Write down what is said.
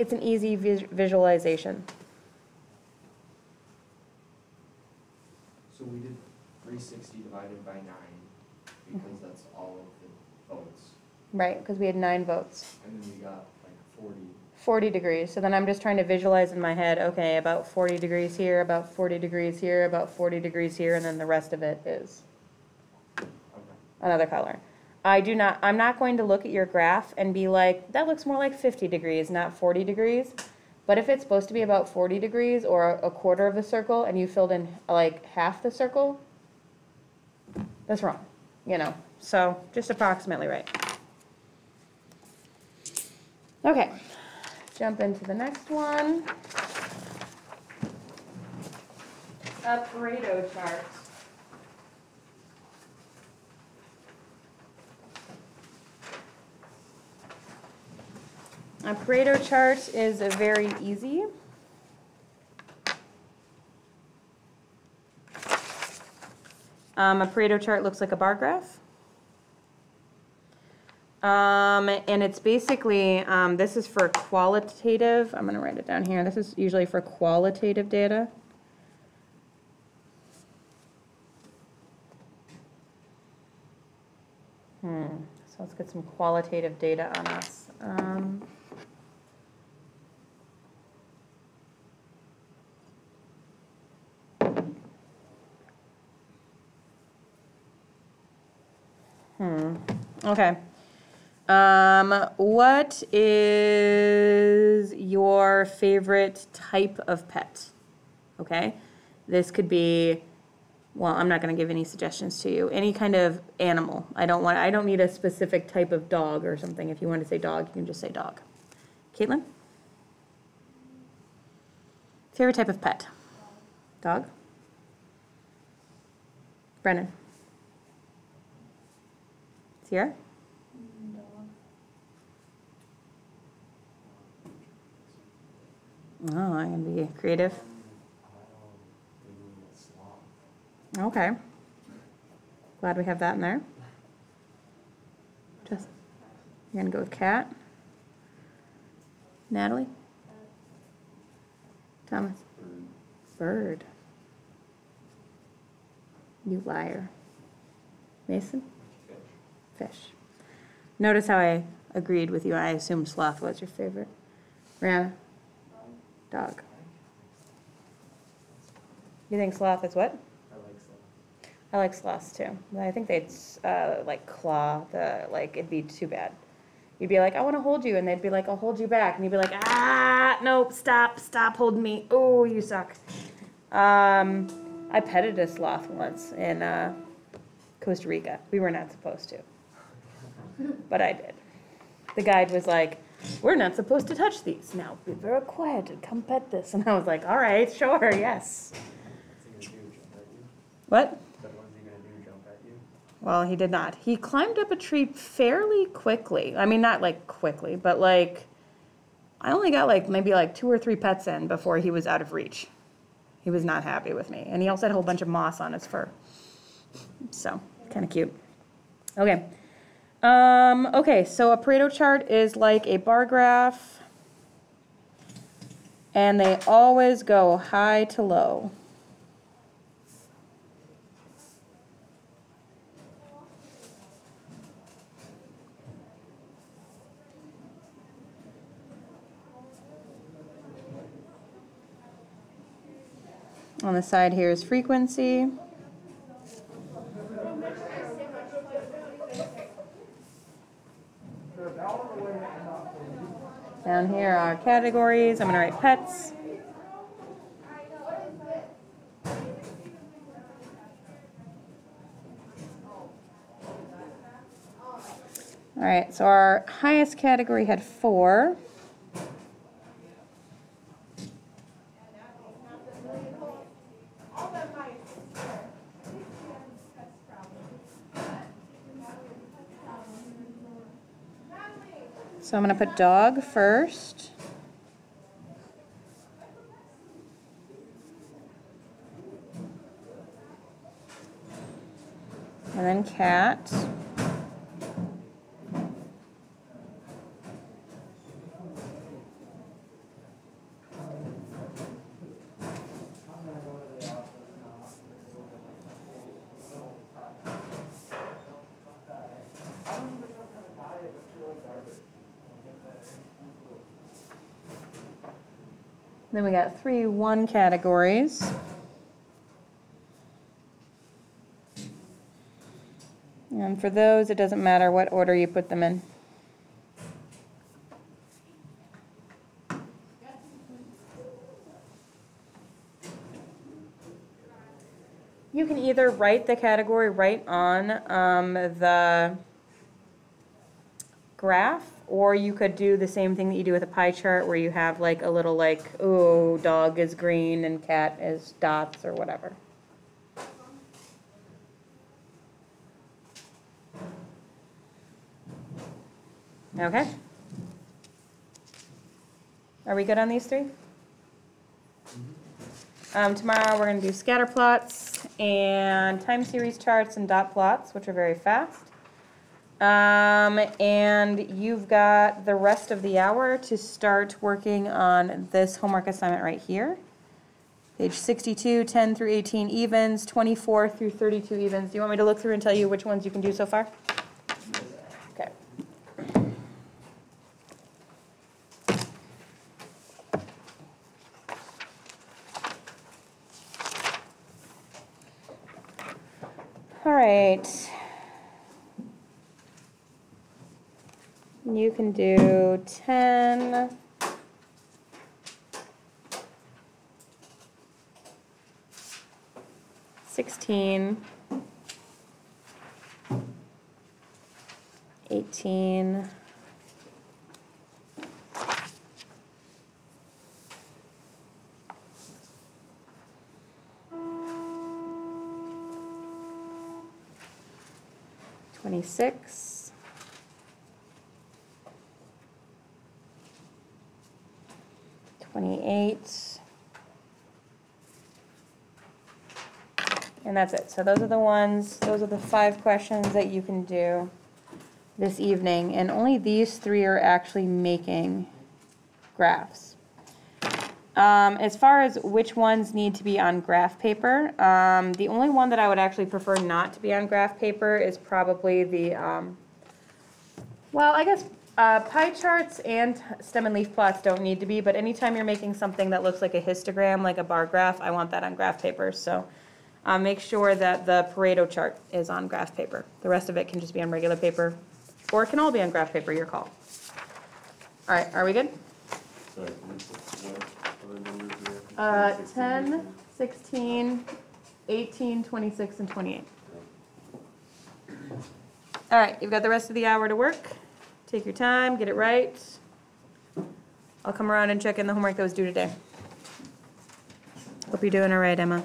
it's an easy vis- visualization. So we did three sixty divided by nine, because that's all of the votes, Right, because we had nine votes. and then we got like forty. 40 degrees, so then I'm just trying to visualize in my head, okay, about 40 degrees here, about 40 degrees here, about 40 degrees here, and then the rest of it is Okay. another color. I do not, I'm not going to look at your graph and be like, that looks more like 50 degrees, not 40 degrees. But if it's supposed to be about 40 degrees or a quarter of the circle and you filled in like half the circle, that's wrong, you know, so just approximately right. Okay, jump into the next one. A Pareto chart. A Pareto chart is a very easy. Um, a Pareto chart looks like a bar graph. Um, and it's basically, um, this is for qualitative, I'm gonna write it down here, this is usually for qualitative data. Hmm, so let's get some qualitative data on us. Um, Hmm, okay. Um, what is your favorite type of pet? Okay, this could be, well, I'm not gonna give any suggestions to you, any kind of animal. I don't want, I don't need a specific type of dog or something. If you want to say dog, you can just say dog. Caitlin? Favorite type of pet? Dog? Brennan? Sierra? Oh, I can be creative. Okay. Glad we have that in there. Just, you're gonna go with cat? Natalie? Thomas? Bird. You liar. Mason? Fish. Notice how I agreed with you. I assumed sloth was your favorite. Rihanna? Dog. You think sloth is what? I like some. I like sloths too. I think they'd uh, like claw the like it'd be too bad. You'd be like, I want to hold you, and they'd be like, I'll hold you back, and you'd be like, Ah, nope, stop, stop holding me. Oh, you suck. Um, I petted a sloth once in uh, Costa Rica. We were not supposed to, but I did. The guide was like, We're not supposed to touch these. Now be very quiet and come pet this. And I was like, All right, sure, yes. What's he gonna do, jump at you? What? But what's he gonna do, jump at you? Well, he did not. He climbed up a tree fairly quickly. I mean, not like quickly, but like, I only got like maybe like two or three pets in before he was out of reach. He was not happy with me. And he also had a whole bunch of moss on his fur. So, kind of cute. Okay. Um, okay, so a Pareto chart is like a bar graph. And they always go high to low. On the side here is frequency. Down here are categories. I'm gonna write pets. All right, so our highest category had four. So I'm gonna put dog first. And then cat. Then we got three one categories. And for those, it doesn't matter what order you put them in. You can either write the category right on um, the graph, or you could do the same thing that you do with a pie chart where you have like a little like, oh, dog is green and cat is dots or whatever. Okay. Are we good on these three? Um, tomorrow, we're gonna do scatter plots and time series charts and dot plots, which are very fast. Um, and you've got the rest of the hour to start working on this homework assignment right here. Page 62, 10 through 18 evens, 24 through 32 evens. Do you want me to look through and tell you which ones you can do so far? Okay. All right. You can do 10. Sixteen. Eighteen. Twenty-six. Twenty-eight. And that's it. So those are the ones, those are the five questions that you can do this evening. And only these three are actually making graphs. Um, as far as which ones need to be on graph paper, um, the only one that I would actually prefer not to be on graph paper is probably the, um, well, I guess, uh, pie charts and stem and leaf plots don't need to be, but anytime you're making something that looks like a histogram, like a bar graph, I want that on graph paper, so. Uh, make sure that the Pareto chart is on graph paper. The rest of it can just be on regular paper, or it can all be on graph paper, your call. All right, are we good? Uh, 10, 16, 18, 26, and 28. All right, you've got the rest of the hour to work. Take your time, get it right. I'll come around and check in the homework that was due today. Hope you're doing all right, Emma.